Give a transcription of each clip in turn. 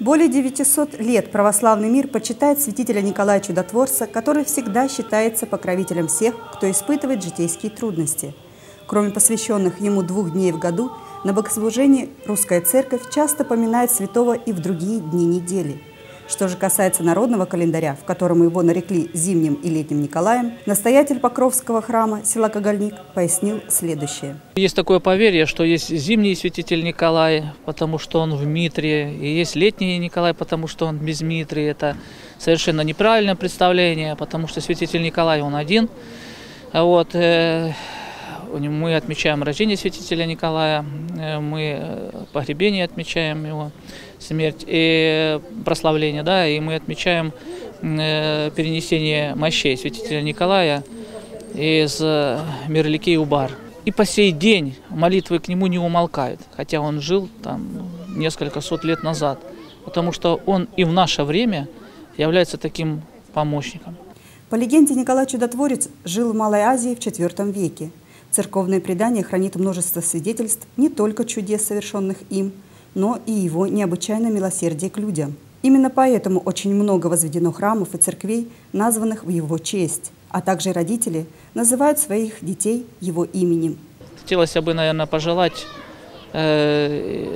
Более 900 лет православный мир почитает святителя Николая Чудотворца, который всегда считается покровителем всех, кто испытывает житейские трудности. Кроме посвященных ему двух дней в году, на богослужении русская церковь часто поминает святого и в другие дни недели – что же касается народного календаря, в котором его нарекли зимним и летним Николаем, настоятель Покровского храма села Кагальник пояснил следующее. Есть такое поверье, что есть зимний святитель Николай, потому что он в Митре, и есть летний Николай, потому что он без Митры. Это совершенно неправильное представление, потому что святитель Николай, он один. Вот, э, мы отмечаем рождение святителя Николая, э, мы э, погребение отмечаем его смерть и прославление, да, и мы отмечаем э, перенесение мощей святителя Николая из э, Мирлики Убар. И по сей день молитвы к нему не умолкают, хотя он жил там несколько сот лет назад, потому что он и в наше время является таким помощником. По легенде, Николай Чудотворец жил в Малой Азии в IV веке. Церковное предание хранит множество свидетельств не только чудес, совершенных им, но и его необычайное милосердие к людям. Именно поэтому очень много возведено храмов и церквей, названных в его честь, а также родители называют своих детей его именем. Хотелось бы, наверное, пожелать э,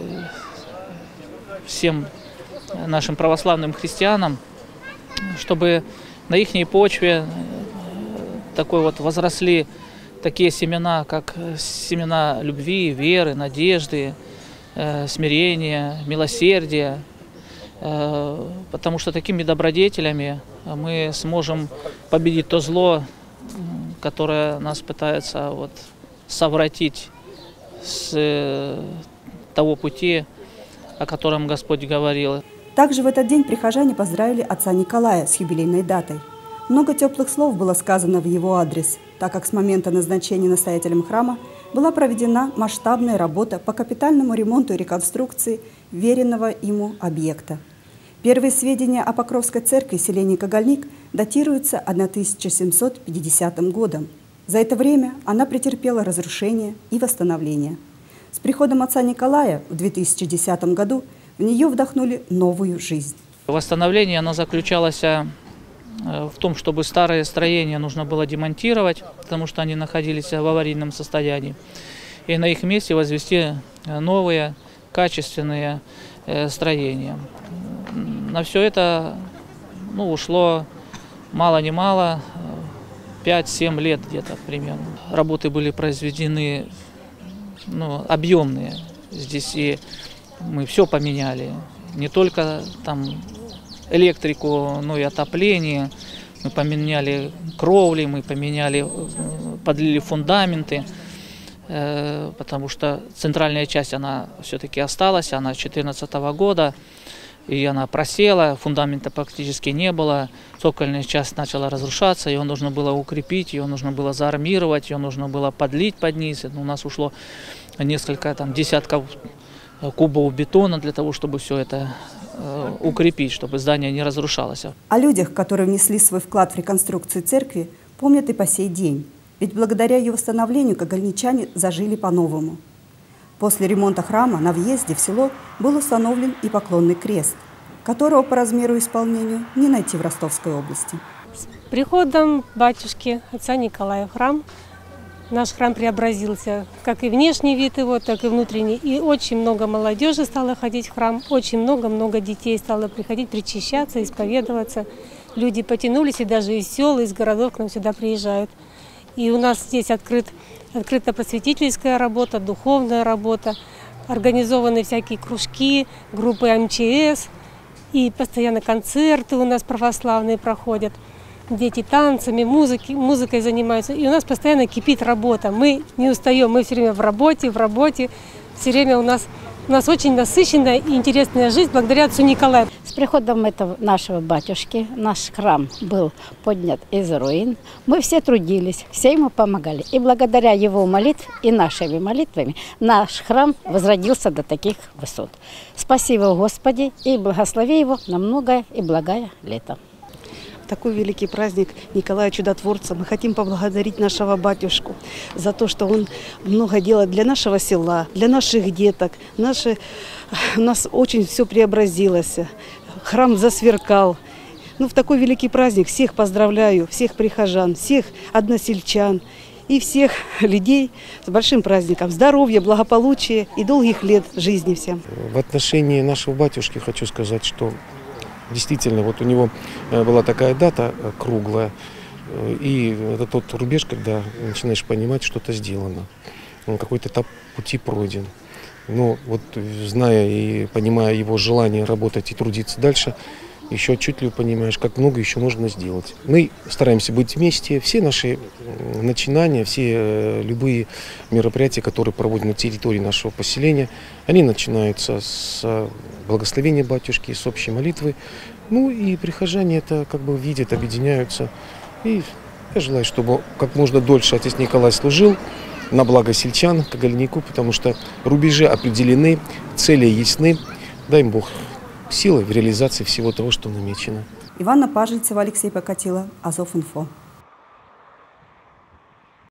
всем нашим православным христианам, чтобы на их почве э, такой вот возросли такие семена, как семена любви, веры, надежды, Э, смирения, милосердия, э, потому что такими добродетелями мы сможем победить то зло, которое нас пытается вот совратить с э, того пути, о котором Господь говорил. Также в этот день прихожане поздравили отца Николая с юбилейной датой. Много теплых слов было сказано в его адрес, так как с момента назначения настоятелем храма была проведена масштабная работа по капитальному ремонту и реконструкции веренного ему объекта. Первые сведения о Покровской церкви селения Кагальник датируются 1750 годом. За это время она претерпела разрушение и восстановление. С приходом отца Николая в 2010 году в нее вдохнули новую жизнь. Восстановление оно заключалось а, в том, чтобы старые строения нужно было демонтировать, потому что они находились в аварийном состоянии, и на их месте возвести э, новые качественные э, строения. На все это ну, ушло мало не мало, 5-7 лет где-то примерно. Работы были произведены ну, объемные. Здесь и мы все поменяли, не только там электрику, ну и отопление. Мы поменяли кровли, мы поменяли, э, подлили фундаменты, э, потому что центральная часть, она все-таки осталась, она 2014 года, и она просела, фундамента практически не было, цокольная часть начала разрушаться, ее нужно было укрепить, ее нужно было заармировать, ее нужно было подлить под низ. У нас ушло несколько там, десятков кубов бетона для того, чтобы все это Э, укрепить, чтобы здание не разрушалось. О людях, которые внесли свой вклад в реконструкцию церкви, помнят и по сей день. Ведь благодаря ее восстановлению кагальничане зажили по-новому. После ремонта храма на въезде в село был установлен и поклонный крест, которого по размеру исполнению не найти в Ростовской области. С приходом батюшки отца Николая в храм Наш храм преобразился, как и внешний вид его, так и внутренний. И очень много молодежи стало ходить в храм, очень много-много детей стало приходить, причащаться, исповедоваться. Люди потянулись, и даже из сел, из городов к нам сюда приезжают. И у нас здесь открыт, открыта просветительская работа, духовная работа, организованы всякие кружки, группы МЧС, и постоянно концерты у нас православные проходят – дети танцами, музыки, музыкой занимаются. И у нас постоянно кипит работа. Мы не устаем, мы все время в работе, в работе. Все время у нас, у нас очень насыщенная и интересная жизнь благодаря отцу Николаю. С приходом этого нашего батюшки наш храм был поднят из руин. Мы все трудились, все ему помогали. И благодаря его молитв и нашими молитвами наш храм возродился до таких высот. Спасибо Господи и благослови его на многое и благое лето. Такой великий праздник Николая Чудотворца. Мы хотим поблагодарить нашего батюшку за то, что он много делает для нашего села, для наших деток. Наши, у нас очень все преобразилось. Храм засверкал. Ну, в такой великий праздник всех поздравляю, всех прихожан, всех односельчан и всех людей с большим праздником. Здоровья, благополучия и долгих лет жизни всем. В отношении нашего батюшки хочу сказать, что действительно вот у него э, была такая дата э, круглая, э, и это тот рубеж, когда начинаешь понимать, что-то сделано, какой-то этап пути пройден. Но вот зная и понимая его желание работать и трудиться дальше, еще отчетливо понимаешь, как много еще можно сделать. Мы стараемся быть вместе. Все наши начинания, все э, любые мероприятия, которые проводим на территории нашего поселения, они начинаются с благословения батюшки, с общей молитвы. Ну и прихожане это как бы видят, объединяются. И я желаю, чтобы как можно дольше отец Николай служил на благо сельчан, к Гальнику, потому что рубежи определены, цели ясны. Дай им Бог силы в реализации всего того, что намечено. Ивана Пажельцева, Алексей Покатила, Азов Инфо.